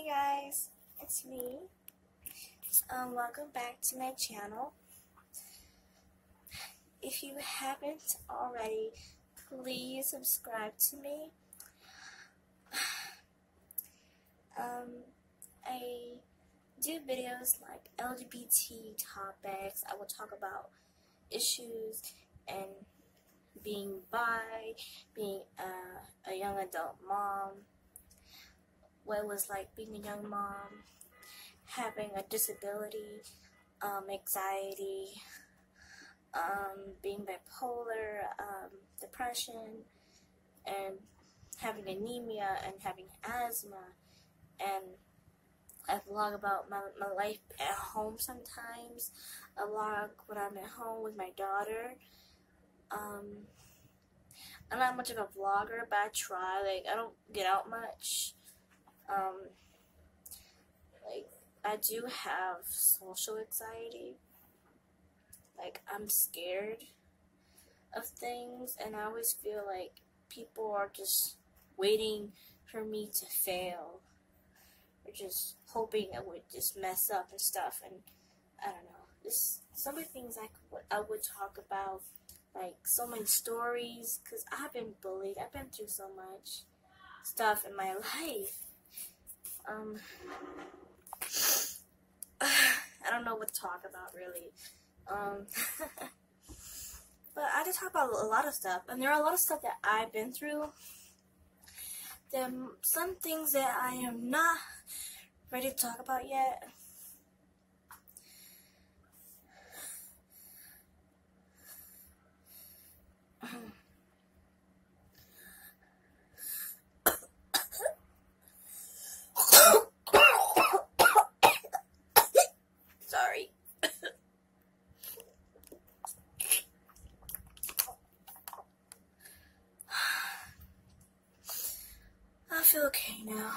Hey guys, it's me. Um, welcome back to my channel. If you haven't already, please subscribe to me. Um, I do videos like LGBT topics. I will talk about issues and being bi, being a, a young adult mom, what it was like being a young mom, having a disability, um, anxiety, um, being bipolar, um, depression, and having anemia and having asthma, and I vlog about my, my life at home sometimes. I vlog when I'm at home with my daughter. Um, I'm not much of a vlogger, but I try. Like, I don't get out much. Um, like, I do have social anxiety. Like, I'm scared of things, and I always feel like people are just waiting for me to fail. Or just hoping I would just mess up and stuff, and I don't know. Just some of the things I, could, I would talk about like so many stories because I've been bullied. I've been through so much stuff in my life. Um, I don't know what to talk about really. Um, but I did talk about a lot of stuff, and there are a lot of stuff that I've been through. There some things that I am not ready to talk about yet. Sorry. I feel okay now.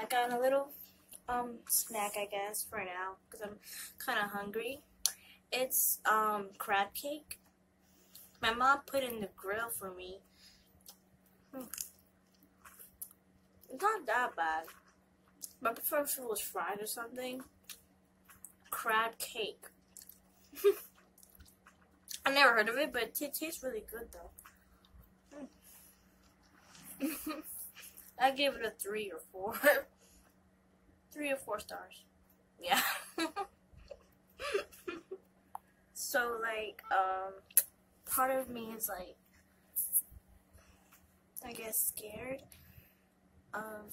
I got a little um snack, I guess, for now because I'm kind of hungry. It's um crab cake. My mom put in the grill for me. Hmm. It's not that bad. But I prefer was fried or something. Crab cake. I never heard of it, but it tastes really good though. I give it a three or four. three or four stars. Yeah. so like, um, part of me is like, I guess scared of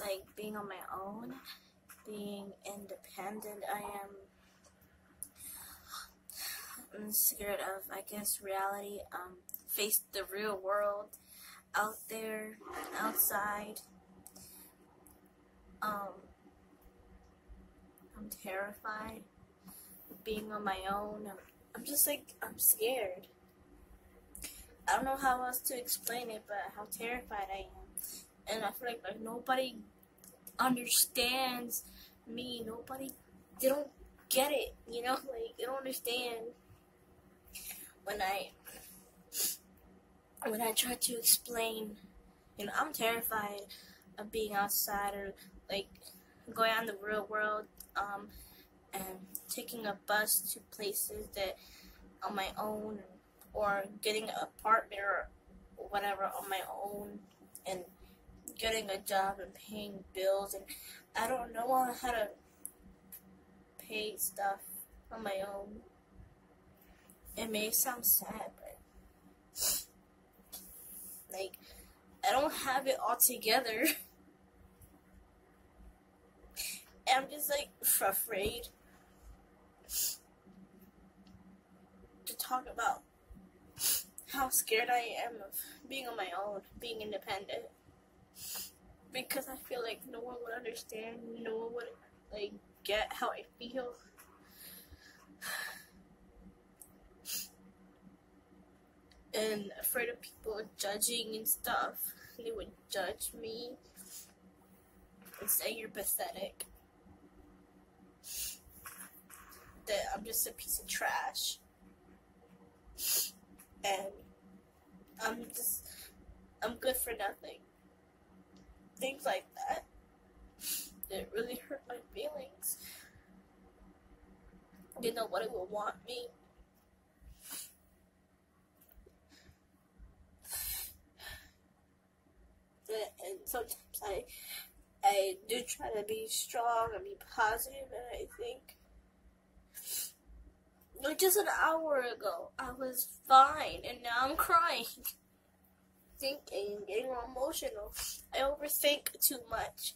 like being on my own, being independent. I am I'm scared of, I guess, reality, um, face the real world out there, outside. Um, I'm terrified being on my own. I'm, I'm just like, I'm scared. I don't know how else to explain it, but how terrified I am. And I feel like, like nobody understands me. Nobody, they don't get it, you know? Like, they don't understand when I when I try to explain, you know, I'm terrified of being outside or like going out in the real world, um, and taking a bus to places that on my own, or getting a partner or whatever on my own, and getting a job and paying bills, and I don't know how to pay stuff on my own. It may sound sad, but like, I don't have it all together. I'm just like afraid to talk about how scared I am of being on my own, being independent. Because I feel like no one would understand, no one would like get how I feel. and afraid of people judging and stuff. They would judge me and say you're pathetic. That I'm just a piece of trash. And I'm just, I'm good for nothing. Things like that. It really hurt my feelings. Didn't know what it would want me. And sometimes I, I do try to be strong and be positive, and I think just an hour ago, I was fine, and now I'm crying, thinking, getting emotional. I overthink too much.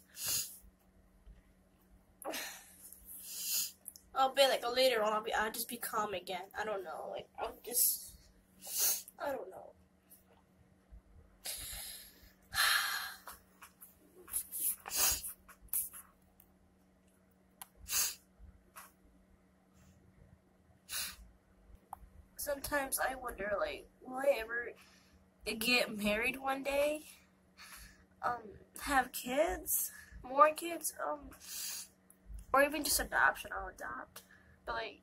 I'll be like later on. I'll be. I'll just be calm again. I don't know. Like I'm just. I don't know. sometimes I wonder, like, will I ever get married one day? Um, have kids? More kids? Um, or even just adoption, I'll adopt. But, like,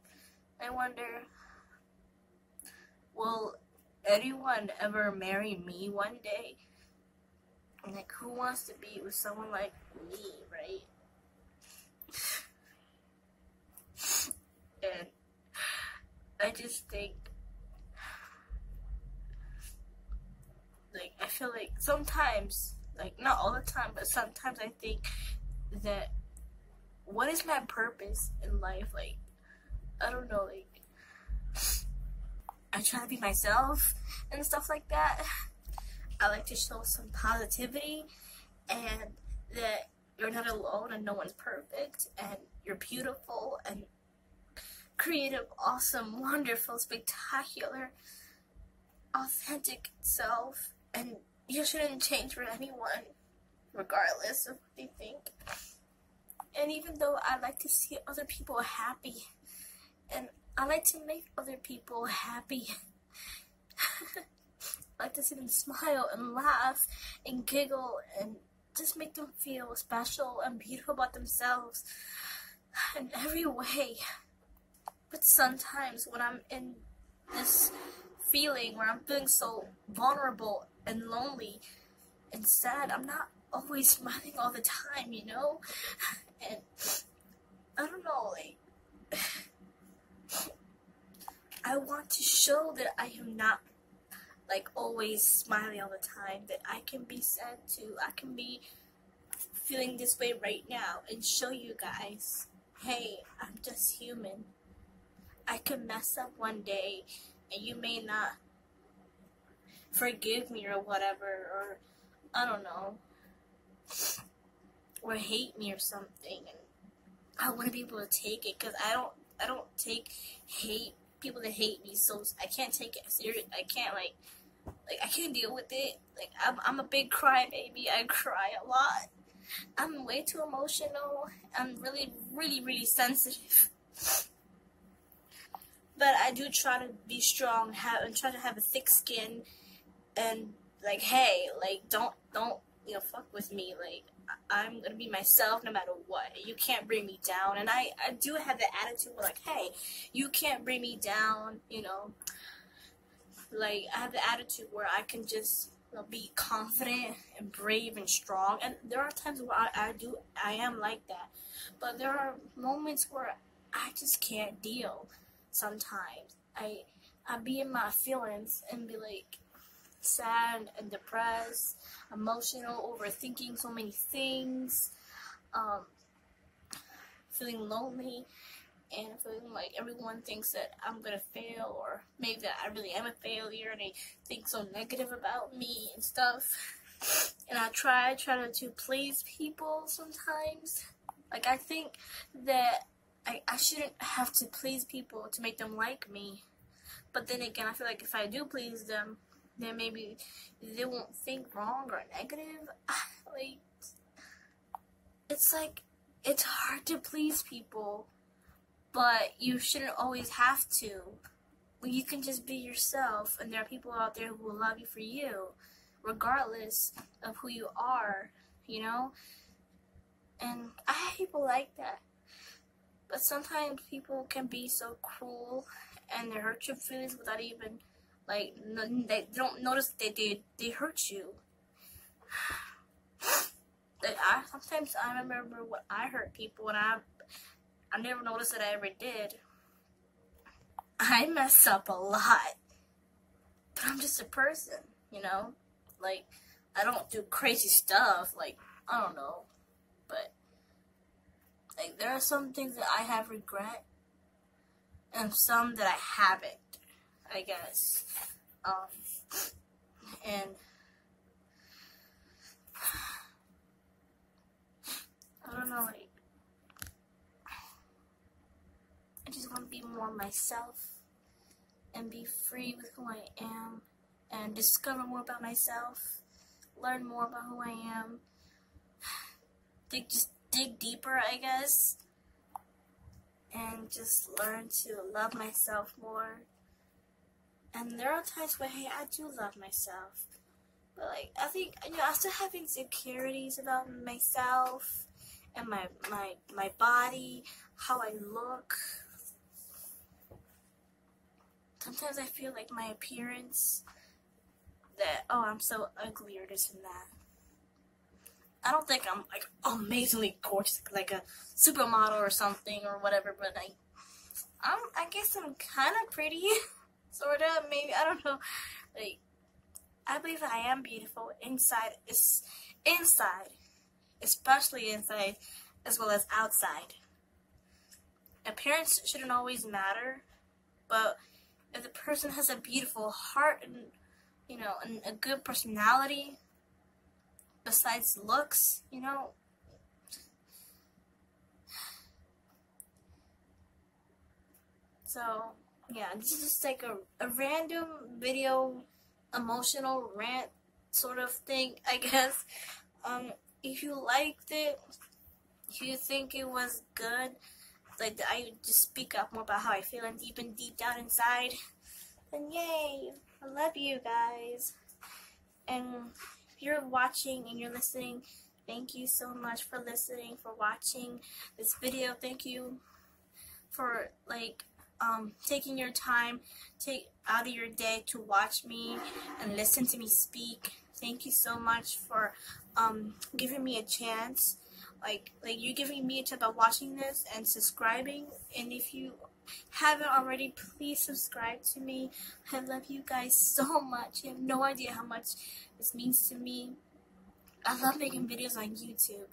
I wonder, will anyone ever marry me one day? Like, who wants to be with someone like me, right? and I just think like I feel like sometimes like not all the time but sometimes I think that what is my purpose in life? Like I don't know like I try to be myself and stuff like that. I like to show some positivity and that you're not alone and no one's perfect and you're beautiful and creative, awesome, wonderful, spectacular, authentic self, and you shouldn't change for anyone, regardless of what they think. And even though I like to see other people happy, and I like to make other people happy, I like to see them smile and laugh and giggle and just make them feel special and beautiful about themselves in every way. But sometimes when I'm in this feeling where I'm feeling so vulnerable and lonely and sad, I'm not always smiling all the time, you know? And I don't know, like, I want to show that I am not like always smiling all the time, that I can be sad too. I can be feeling this way right now and show you guys, hey, I'm just human. I can mess up one day and you may not forgive me or whatever, or I don't know, or hate me or something. And I want to be able to take it because I don't, I don't take hate people that hate me, so I can't take it serious. I can't like, like I can't deal with it. Like I'm, I'm a big crybaby. I cry a lot. I'm way too emotional. I'm really, really, really sensitive but I do try to be strong, have and try to have a thick skin, and like, hey, like, don't, don't, you know, fuck with me. Like, I'm gonna be myself no matter what. You can't bring me down, and I, I do have the attitude where like, hey, you can't bring me down. You know, like I have the attitude where I can just you know, be confident and brave and strong. And there are times where I, I do, I am like that, but there are moments where I just can't deal sometimes. I I be in my feelings and be like sad and depressed, emotional, overthinking so many things, um, feeling lonely, and feeling like everyone thinks that I'm gonna fail, or maybe that I really am a failure, and they think so negative about me and stuff. And I try try to, to please people sometimes. Like I think that I, I shouldn't have to please people to make them like me. But then again, I feel like if I do please them, then maybe they won't think wrong or negative. like, it's like, it's hard to please people, but you shouldn't always have to. You can just be yourself, and there are people out there who will love you for you, regardless of who you are, you know? And I have people like that But sometimes people can be so cruel and they hurt your feelings without even like they don't notice that they they hurt you. Like I sometimes I remember what I hurt people and I I never noticed that I ever did. I mess up a lot. But I'm just a person, you know? Like I don't do crazy stuff, like I don't know. But like there are some things that I have regret and some that I haven't, I guess. Um, and I don't know, like, I just want to be more myself and be free with who I am and discover more about myself, learn more about who I am, dig, just dig deeper, I guess and just learn to love myself more. And there are times where, hey, I do love myself. But, like, I think, you know, I still have insecurities about myself and my, my, my body, how I look. Sometimes I feel like my appearance, that, oh, I'm so ugly or this and that. I don't think I'm like amazingly gorgeous, like a supermodel or something or whatever. But I, I'm, I guess I'm kind of pretty, sort of. Maybe I don't know. Like, I believe I am beautiful inside. Is inside, especially inside, as well as outside. Appearance shouldn't always matter, but if the person has a beautiful heart and you know and a good personality besides looks, you know. So, yeah, this is just like a, a random video, emotional rant sort of thing, I guess. Um, if you liked it, if you think it was good, like I just speak up more about how I feel and deep and deep down inside, then yay! I love you guys. And if you're watching and you're listening, thank you so much for listening, for watching this video. Thank you for like um, taking your time, take out of your day to watch me and listen to me speak. Thank you so much for um, giving me a chance. Like, like you giving me a chance by watching this and subscribing. And if you haven't already, please subscribe to me. I love you guys so much. You have no idea how much this means to me. I love making videos on YouTube.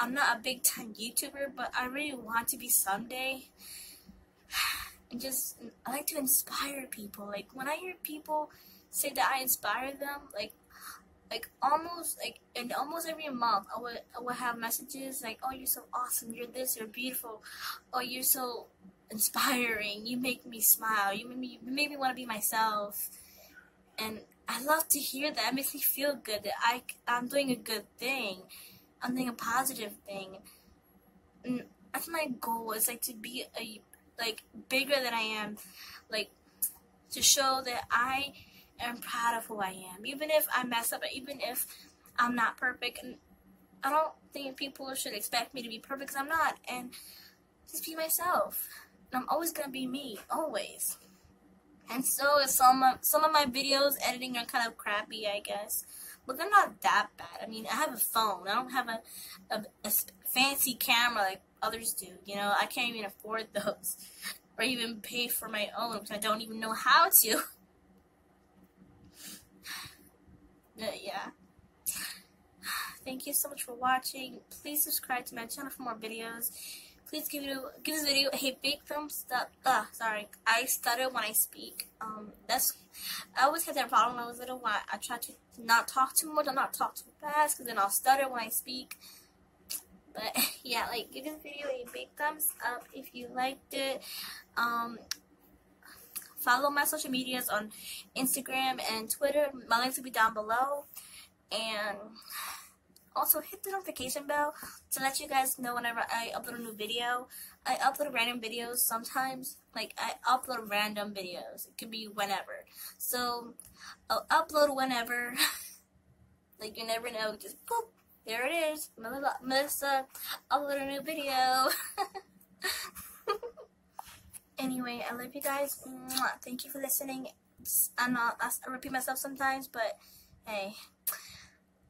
I'm not a big time YouTuber, but I really want to be someday. Just, I like to inspire people. Like, when I hear people say that I inspire them, like, like almost like in almost every month I would I would have messages like oh you're so awesome you're this you're beautiful oh you're so inspiring. You make me smile. You make me, you make me want to be myself. And I love to hear that. It makes me feel good that I, I'm doing a good thing. I'm doing a positive thing. Mm, and that's my goal. Is like to be a like bigger than I am. Like to show that I am proud of who I am. Even if I mess up, even if I'm not perfect. And I don't think people should expect me to be perfect because I'm not. And just be myself. I'm always gonna be me, always. And so some of, some of my videos editing are kind of crappy, I guess. But they're not that bad. I mean, I have a phone. I don't have a, a, a fancy camera like others do. You know, I can't even afford those. Or even pay for my own, because I don't even know how to. but yeah. Thank you so much for watching. Please subscribe to my channel for more videos. Please give you give this video a big thumbs up. Uh, sorry, I stutter when I speak. Um, that's I always had that problem when I was little. Why I try to not talk too much, or not talk too fast, because then I'll stutter when I speak. But yeah, like give this video a big thumbs up if you liked it. Um, follow my social medias on Instagram and Twitter. My links will be down below. And also, hit the notification bell to let you guys know whenever I upload a new video. I upload random videos sometimes. Like, I upload random videos. It could be whenever. So, I'll upload whenever. like, you never know. Just boop. There it is. Melissa upload a new video. Anyway, I love you guys. Thank you for listening. I know I repeat myself sometimes, but hey,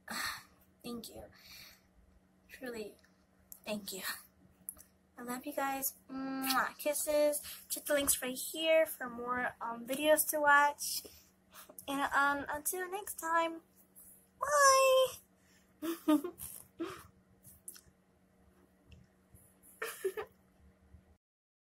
thank you. Truly, thank you. I love you guys. Mwah. Kisses. Check the links right here for more um, videos to watch. And um, until next time, bye. フフフフ。